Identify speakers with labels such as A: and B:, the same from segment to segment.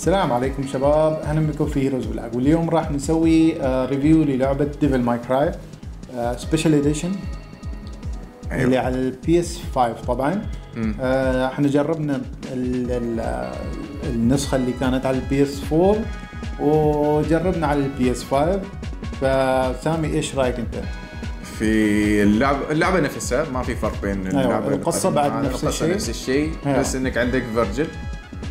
A: السلام عليكم شباب أهلا بكم في هيروز فيلج واليوم راح نسوي آه، review للعبة Devil May Cry Special Edition
B: أيوة.
A: اللي على ال PS 5 طبعا. آه، إحنا جربنا ال ال آه، النسخة اللي كانت على ال PS 4 وجربنا على ال PS 5 فسامي إيش رأيك أنت؟
B: في اللعبة اللعبة نفسها ما في فرق بين اللعبة
A: القصة
B: القديمة
A: بعد
B: والجديدة.
A: نفس الشيء.
B: نفس الشيء
A: أيوة.
B: بس إنك عندك فيرجل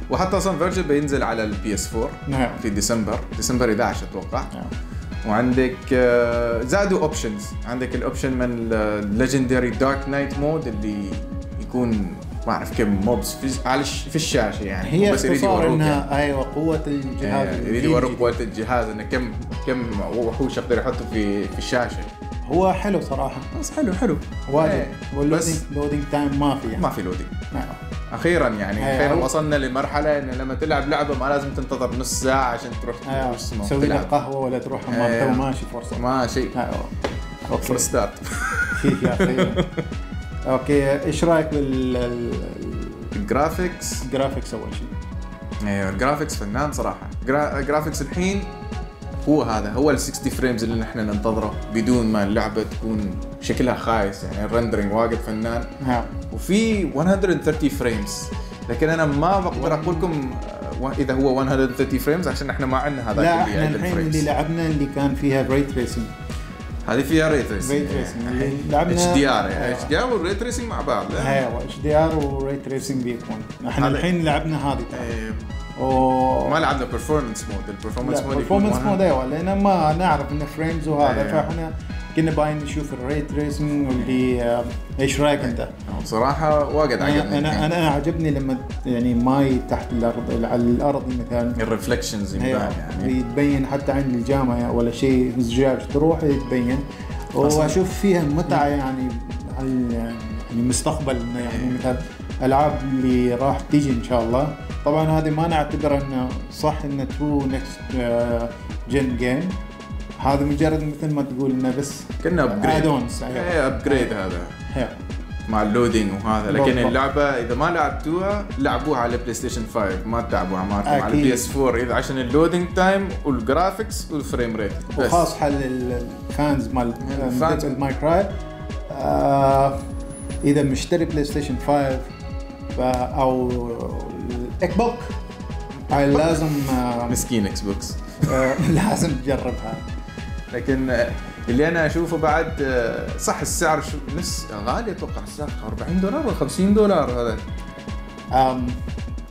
B: وحتى أصلا فيرجل بينزل على ال PS 4
A: نعم.
B: في ديسمبر. ديسمبر 11 أتوقع.
A: نعم.
B: وعندك آه، زادوا options عندك ال option من ال Legendary Dark Knight mode اللي يكون ما أعرف كم mobs في في الشاشة يعني.
A: هي
B: بس يريد يوروك يعني.
A: انها أيوه قوة الجهاز
B: آه، يريد. يوروك قوة الجهاز إنه كم كم وحوش يقدر يحطه في في الشاشة.
A: هو حلو صراحة.
B: بس حلو حلو.
A: واجد.
B: وال
A: loading
B: بس
A: loading time ما في يعني.
B: ما في loading
A: نعم.
B: أخيرا يعني. أخيرا وصلنا لمرحلة إن لما تلعب لعبة ما لازم تنتظر نص ساعة عشان تروح
A: تسوي
B: تلعب.
A: قهوة ولا تروح حمام. تو ماشي فرصة.
B: ما شيء
A: أيوه
B: okay. start
A: يا أخي. okay إيش رأيك
B: ال
A: graphics بال graphics أول شيء؟
B: أيوه ال graphics فنان صراحة. gra- graphics الحين هو هذا هو ال 60 frames اللي نحن ننتظره بدون ما اللعبة تكون شكلها خايس. يعني ال rendering واجد فنان.
A: نعم.
B: وفي 130 frames لكن أنا ما بقدر أقول لكم آه، إذا هو 130 frames عشان إحنا ما عندنا هذاك
A: لا
B: إحنا
A: الحين اللي لعبنا اللي كان فيها ray tracing
B: هذه فيها ray
A: ray
B: tracing
A: tracing اللي لعبنا
B: HDR. HDR وال ray tracing مع بعض؟
A: أيوه HDR و ray tracing بيكون. إحنا
B: هذا-
A: الحين لعبنا هذه.
B: إيه،
A: و
B: ما لعبنا performance mode ال performance
A: mode
B: 100.
A: mode أيوه لأن ما نعرف انه frames وهذا
B: أيوة.
A: فإحنا كنا باين نشوف ال ray tracing واللي آه، إيش رأيك أنت؟
B: بصراحة واجد عجبني
A: أنا أنا أنا عجبني لما يعني ماي تحت الأرض على الأرض مثلا
B: ال reflections يبان
A: هي
B: يعني
A: يتبين حتى عند الجامعة ولا شيء زجاج تروح يتبين وأشوف فيها متعة يعني يعني المستقبل إنه يعني مثلا ألعاب اللي راح تيجي إن شاء الله. طبعا هذه ما نعتبر إنه صح إنه true next gen game هذا مجرد مثل ما تقول إنه بس
B: كنا
A: upgrade أيوة.
B: إيه upgrade هذا.
A: هي.
B: مع ال loading وهذا. لكن
A: بالضبط.
B: اللعبة إذا ما لعبتوها لعبوها على البلاي ستيشن 5 ما تلعبوها معكم على. ال PS 4 إذا عشان ال loading time وال graphics وال frame rate بس.
A: وخاص حق ال fans مال
B: ال fans.
A: ماي كراي آه إذا مشتري بلاي ستيشن 5 ف- أو الاكس بوكس هاي لازم آه
B: مسكين إكس بوكس
A: آه لازم تجربها.
B: لكن آه، اللي أنا أشوفه بعد صح السعر شو؟ نفس غالي أتوقع السعر. 40 دولار ولا 50 دولار هذا؟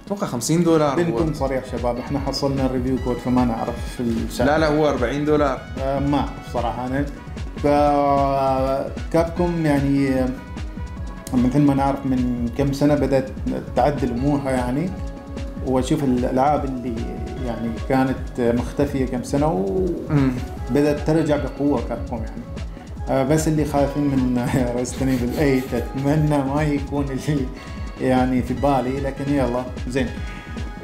B: أتوقع 50 دولار.
A: بنكون صريح شباب إحنا حصلنا ال review code فما نعرف السعر.
B: لا لا هو 40 دولار.
A: ما أعرف صراحة. أنا فكابكم يعني مثل ما نعرف من كم سنة بدأت تعدل امورها يعني وأشوف الألعاب اللي يعني كانت مختفية كم سنة وبدات ترجع بقوة كابكم يعني. آه، بس اللي خايفين من ريزدنت ايفل 8 اتمنى ما يكون اللي يعني في بالي لكن يلا زين.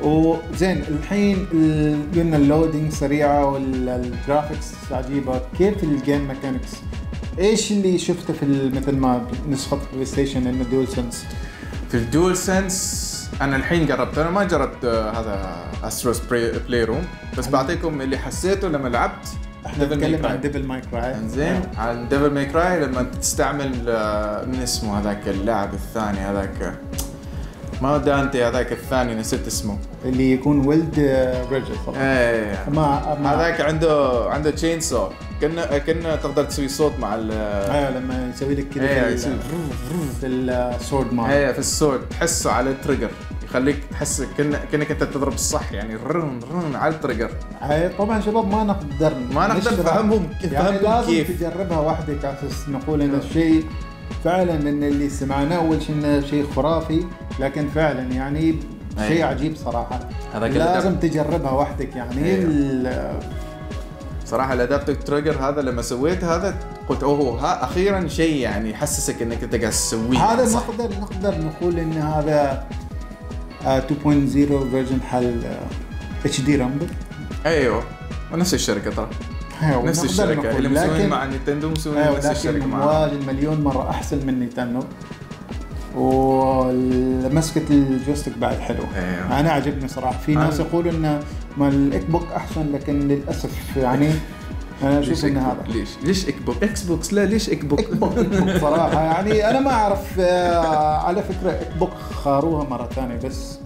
A: وزين الحين ال- قلنا ال loading سريعة وال graphics عجيبة. كيف ال game mechanics إيش اللي شفته في مثل ما نسخة بلاي ستيشن إنه دول سنس
B: في الدول سنس أنا الحين جربت أنا ما جربت آه، هذا Astro's Playroom بس بعطيكم اللي حسيته لما لعبت.
A: إحنا
B: Devil May
A: نتكلم
B: Cry.
A: عن ديفل ماي كراي
B: انزين عن ديفل ماي كراي لما تستعمل آه، من اسمه هذاك اللاعب الثاني هذاك ما دانتي هذاك الثاني نسيت اسمه.
A: اللي يكون ولد فيرجل طبعا
B: إيه.
A: ما
B: هذاك عنده عنده chainsaw كنا كنا تقدر تسوي صوت مع ال
A: أيوه لما يسوي لك كذا
B: إيه
A: في ال-
B: يصير
A: في السورد مال
B: إيه في ال sword تحسه على ال trigger يخليك تحس كأن كأنك أنت تضرب الصح يعني رن رن على التريجر
A: هاي طبعا شباب ما نقدر
B: ما نقدر. نفهمهم كيف
A: يعني
B: فهمهم
A: لازم
B: كيف.
A: تجربها وحدك على أساس نقول إن الشيء فعلا إن اللي سمعناه أول شيء إنه شيء خرافي لكن فعلا يعني شيء
B: أيوة.
A: عجيب
B: صراحة. اللي
A: لازم تجربها وحدك يعني. ال-
B: صراحة ال adaptive trigger هذا لما سويت هذا قلت أوه ها أخيرا شيء يعني يحسسك إنك أنت قاعد تسويه.
A: هذا
B: صح.
A: نقدر نقدر نقول إن هذا آه، 2.0 فيرجن حل اتش دي رامبل
B: أيوه. ونفس الشركة ترى نفس
A: الشركة.
B: اللي مسوين
A: لكن-
B: مع نينتندو مسوين نفس الشركة
A: لكن
B: معنا.
A: واجد مليون مرة أحسن من نينتندو. ومسكه ال joystick بعد حلو
B: أيوه.
A: أنا عجبني صراحة. في ناس يقولوا إن الاكس بوك أحسن لكن للأسف يعني أنا أشوف
B: إن
A: هذا؟
B: ليش؟ ليش إكس بوك؟ إكس بوكس؟ لا ليش إكس بوك؟
A: صراحة. يعني أنا ما أعرف آه، على فكرة اك بوك خاروها مرة ثانية بس.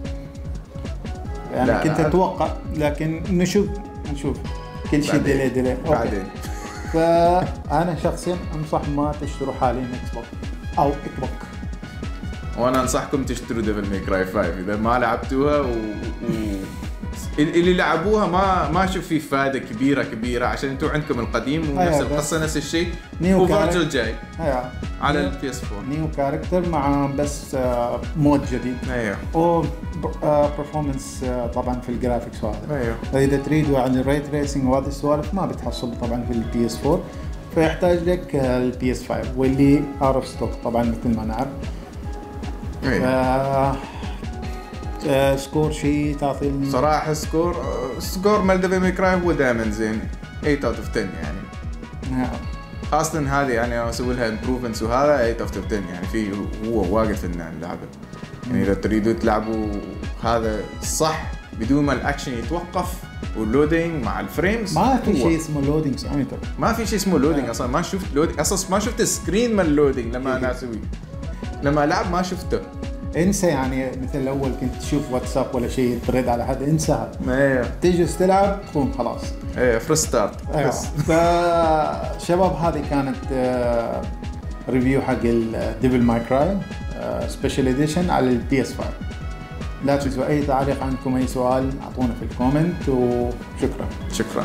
A: يعني كنت. أتوقع لكن نشوف نشوف. كل شيء. ديلي ديلي.
B: بعدين
A: فأنا شخصيا أنصح ما تشتروا حاليا إكس بوك أو اك بوك
B: وأنا أنصحكم تشتروا ديفل ماي كراي 5 إذا ما لعبتوها و... و... اللي لعبوها ما ما أشوف فيه فائده كبيرة كبيرة عشان أنتم عندكم القديم ونفس القصة نفس الشيء.
A: new
B: وفيرجل
A: character.
B: جاي.
A: أيوه
B: على البي اس 4
A: نيو كاركتر مع بس آه، mode جديد.
B: أيوه
A: و performance طبعا في ال graphics وهذا
B: أيوه
A: فإذا تريدوا عن ال ray tracing وهذه السوالف ما بتحصل طبعا في ال PS 4 فيحتاج لك ال PS 5 واللي out of stock طبعا مثل ما نعرف.
B: أيوه
A: آه، score شيء تعطي
B: صراحة score score مال ديفل ماي كراي هو دائما زين 8 out of 10 يعني
A: نعم.
B: أصلا هذه يعني أسوي لها improvements وهذا 8 out of 10 يعني في هو واقف ان اللعبه يعني إذا تريدوا تلعبوا هذا صح بدون ما الأكشن يتوقف وال loading مع ال frames
A: ما في. شيء اسمه loading ساميتر
B: ما في شيء اسمه loading
A: آه.
B: أصلا ما شفت loading أصلا ما شفت ال screen مال ال loading لما أنا أسوي لما ألعب ما شفته
A: انسى يعني مثل الأول كنت تشوف واتساب ولا شيء ترد على حد انسى
B: أيوه
A: تجلس تلعب تقوم خلاص.
B: أيوه free start
A: أيوه.
B: بس
A: فشباب هذه كانت آه، review حق الديفل ماي كراي Special Edition على ال PS 5 لا تنسوا أي تعليق عندكم أي سؤال أعطونا في ال comment وشكرا.
B: شكرا.